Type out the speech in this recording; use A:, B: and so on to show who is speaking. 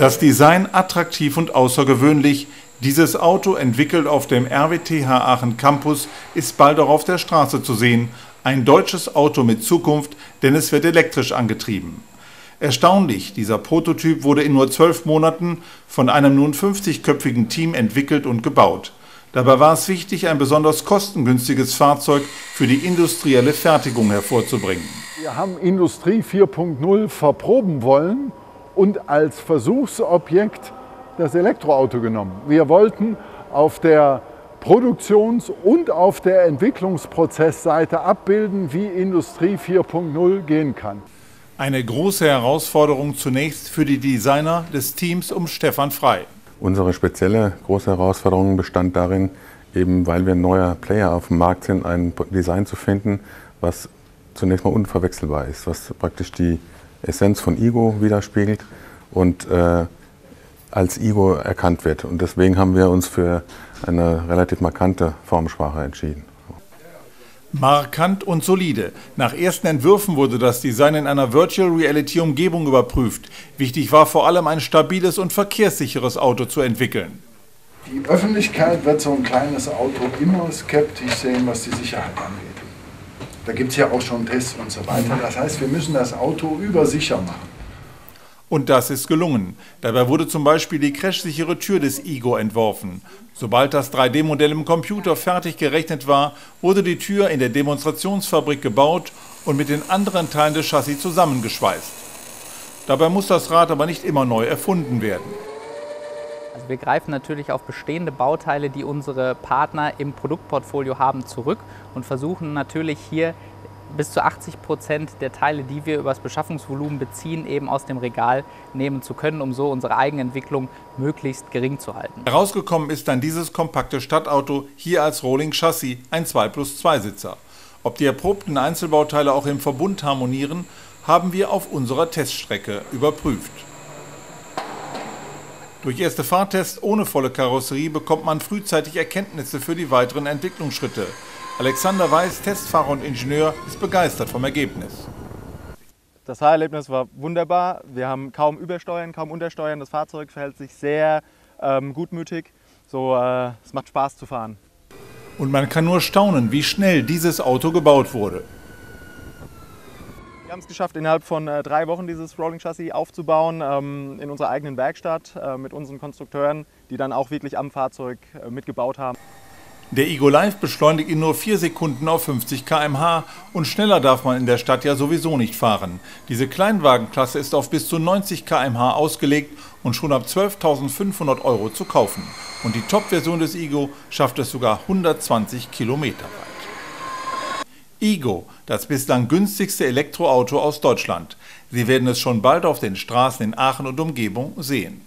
A: Das Design attraktiv und außergewöhnlich. Dieses Auto, entwickelt auf dem RWTH Aachen Campus, ist bald auch auf der Straße zu sehen. Ein deutsches Auto mit Zukunft, denn es wird elektrisch angetrieben. Erstaunlich, dieser Prototyp wurde in nur zwölf Monaten von einem nun 50-köpfigen Team entwickelt und gebaut. Dabei war es wichtig, ein besonders kostengünstiges Fahrzeug für die industrielle Fertigung hervorzubringen.
B: Wir haben Industrie 4.0 verproben wollen und als Versuchsobjekt das Elektroauto genommen. Wir wollten auf der Produktions- und auf der Entwicklungsprozessseite abbilden, wie Industrie 4.0 gehen kann.
A: Eine große Herausforderung zunächst für die Designer des Teams um Stefan Frei.
C: Unsere spezielle große Herausforderung bestand darin, eben weil wir ein neuer Player auf dem Markt sind, ein Design zu finden, was zunächst mal unverwechselbar ist, was praktisch die Essenz von Ego widerspiegelt und äh, als Ego erkannt wird. Und deswegen haben wir uns für eine relativ markante Formsprache entschieden.
A: Markant und solide. Nach ersten Entwürfen wurde das Design in einer Virtual Reality Umgebung überprüft. Wichtig war vor allem ein stabiles und verkehrssicheres Auto zu entwickeln.
B: Die Öffentlichkeit wird so ein kleines Auto immer skeptisch sehen, was die Sicherheit angeht. Da gibt es ja auch schon Tests und so weiter. Das heißt, wir müssen das Auto übersicher machen.
A: Und das ist gelungen. Dabei wurde zum Beispiel die crashsichere Tür des Igo entworfen. Sobald das 3D-Modell im Computer fertig gerechnet war, wurde die Tür in der Demonstrationsfabrik gebaut und mit den anderen Teilen des Chassis zusammengeschweißt. Dabei muss das Rad aber nicht immer neu erfunden werden.
D: Also wir greifen natürlich auf bestehende Bauteile, die unsere Partner im Produktportfolio haben, zurück und versuchen natürlich hier bis zu 80 Prozent der Teile, die wir über das Beschaffungsvolumen beziehen, eben aus dem Regal nehmen zu können, um so unsere Eigenentwicklung möglichst gering zu halten.
A: Herausgekommen ist dann dieses kompakte Stadtauto hier als Rolling Chassis, ein 2 plus 2 Sitzer. Ob die erprobten Einzelbauteile auch im Verbund harmonieren, haben wir auf unserer Teststrecke überprüft. Durch erste Fahrtests ohne volle Karosserie bekommt man frühzeitig Erkenntnisse für die weiteren Entwicklungsschritte. Alexander Weiß, Testfahrer und Ingenieur, ist begeistert vom Ergebnis.
E: Das Fahrerlebnis war wunderbar. Wir haben kaum Übersteuern, kaum Untersteuern. Das Fahrzeug verhält sich sehr ähm, gutmütig. So, äh, es macht Spaß zu fahren.
A: Und man kann nur staunen, wie schnell dieses Auto gebaut wurde.
E: Wir haben es geschafft, innerhalb von äh, drei Wochen dieses Rolling Chassis aufzubauen ähm, in unserer eigenen Werkstatt äh, mit unseren Konstrukteuren, die dann auch wirklich am Fahrzeug äh, mitgebaut haben.
A: Der Ego Live beschleunigt in nur 4 Sekunden auf 50 km/h und schneller darf man in der Stadt ja sowieso nicht fahren. Diese Kleinwagenklasse ist auf bis zu 90 km/h ausgelegt und schon ab 12.500 Euro zu kaufen. Und die Top-Version des Ego schafft es sogar 120 Kilometer weit. Ego, das bislang günstigste Elektroauto aus Deutschland. Sie werden es schon bald auf den Straßen in Aachen und Umgebung sehen.